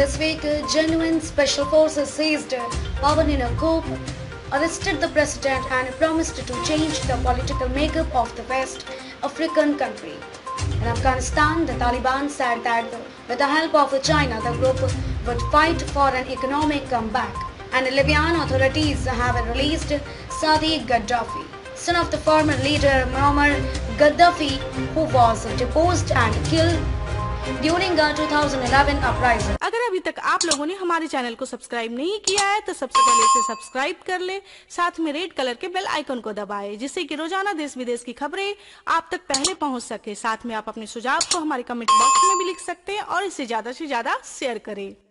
This week, Guinean special forces seized power in a coup, arrested the president and promised to change the political makeup of the West African country. In Afghanistan, the Taliban said that with the help of China, the group would fight for an economic comeback. And Libyan authorities have released Saadi Gaddafi, son of the former leader Muammar Gaddafi, who was deposed and killed during two 2011 uprising. अगर अभी तक आप लोगों ने हमारे channel को subscribe नहीं किया है तो सबसे पहले इसे सब्सक्राइब कर ले, साथ में रेड कलर के बेल आइकन को दबाए, जिससे की रोज़ाना देश विदेश की खबरें आप तक पहले पहुँच सके साथ में आप अपने सुझाव को हमारे कमेंट बॉक्स में भी लिख सकते हैं और इसे ज़्यादा ऐसी ज़्यादा शेयर करें